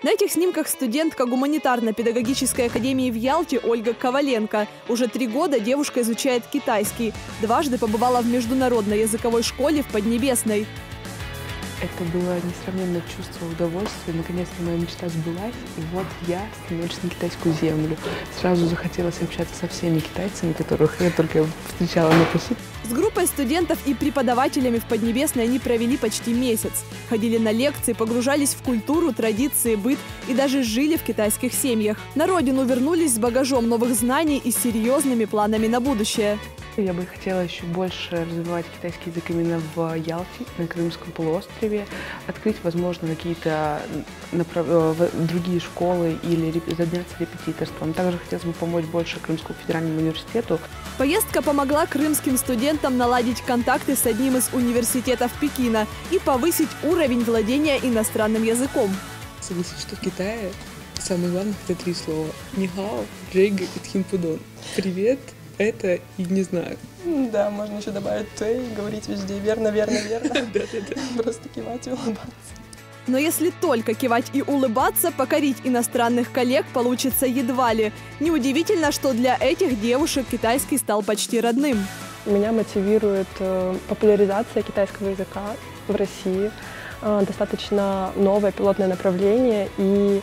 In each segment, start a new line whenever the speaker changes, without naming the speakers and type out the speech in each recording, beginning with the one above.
На этих снимках студентка гуманитарно-педагогической академии в Ялте Ольга Коваленко. Уже три года девушка изучает китайский. Дважды побывала в международной языковой школе в Поднебесной.
Это было несравненное чувство удовольствия. Наконец-то моя мечта сбылась. И вот я становлюсь на китайскую землю. Сразу захотелось общаться со всеми китайцами, которых я только встречала на пути.
С группой студентов и преподавателями в Поднебесной они провели почти месяц. Ходили на лекции, погружались в культуру, традиции, быт и даже жили в китайских семьях. На родину вернулись с багажом новых знаний и серьезными планами на будущее.
Я бы хотела еще больше развивать китайский язык именно в Ялте, на Крымском полуострове, открыть, возможно, какие-то направ... Э, другие школы или заняться репетиторством. Также хотелось бы помочь больше Крымскому федеральному университету.
Поездка помогла крымским студентам наладить контакты с одним из университетов Пекина и повысить уровень владения иностранным языком.
Согласись, что в Китае самое главное – это три слова. Нихао, джейга и тхимпудон. Привет, это и не знаю.
Да, можно еще добавить «ты» и говорить везде «верно, верно, верно». Да-да-да. Просто кивать и улыбаться.
Но если только кивать и улыбаться, покорить иностранных коллег получится едва ли. Неудивительно, что для этих девушек китайский стал почти родным.
Меня мотивирует э, популяризация китайского языка в России. Э, достаточно новое пилотное направление, и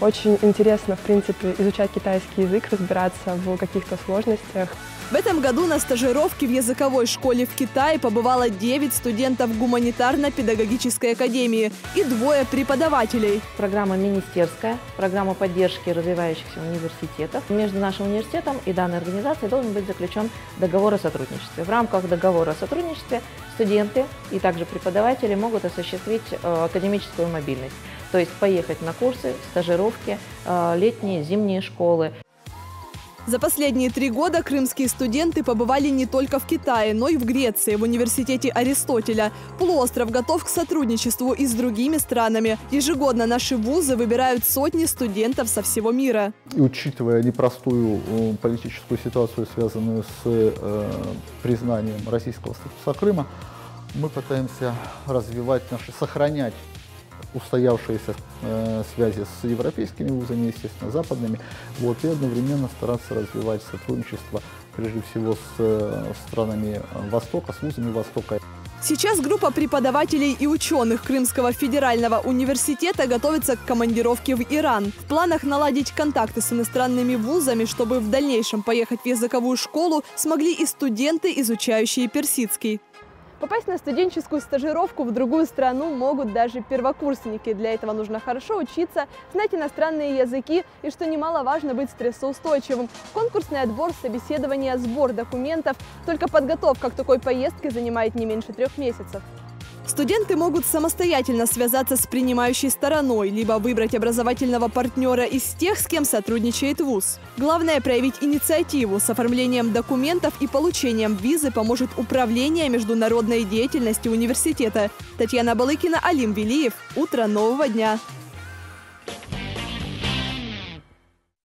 очень интересно, в принципе, изучать китайский язык, разбираться в каких-то сложностях.
В этом году на стажировке в языковой школе в Китае побывало 9 студентов гуманитарно-педагогической академии и двое преподавателей.
Программа министерская, программа поддержки развивающихся университетов. Между нашим университетом и данной организацией должен быть заключен договор о сотрудничестве. В рамках договора о сотрудничестве студенты и также преподаватели могут осуществить э, академическую мобильность то есть поехать на курсы, стажировки, э, летние, зимние школы.
За последние три года крымские студенты побывали не только в Китае, но и в Греции, в университете Аристотеля. Полуостров готов к сотрудничеству и с другими странами. Ежегодно наши вузы выбирают сотни студентов со всего мира.
И учитывая непростую э, политическую ситуацию, связанную с э, признанием российского статуса Крыма, мы пытаемся развивать наши, сохранять устоявшиеся э, связи с европейскими вузами, естественно, западными, вот, и одновременно стараться развивать сотрудничество, прежде всего, с э, странами Востока, с вузами Востока.
Сейчас группа преподавателей и ученых Крымского федерального университета готовится к командировке в Иран. В планах наладить контакты с иностранными вузами, чтобы в дальнейшем поехать в языковую школу, смогли и студенты, изучающие персидский. Попасть на студенческую стажировку в другую страну могут даже первокурсники. Для этого нужно хорошо учиться, знать иностранные языки и, что немаловажно, быть стрессоустойчивым. Конкурсный отбор, собеседование, сбор документов. Только подготовка к такой поездке занимает не меньше трех месяцев. Студенты могут самостоятельно связаться с принимающей стороной, либо выбрать образовательного партнера из тех, с кем сотрудничает ВУЗ. Главное – проявить инициативу. С оформлением документов и получением визы поможет Управление международной деятельности университета. Татьяна Балыкина, Алим Велиев. Утро нового дня.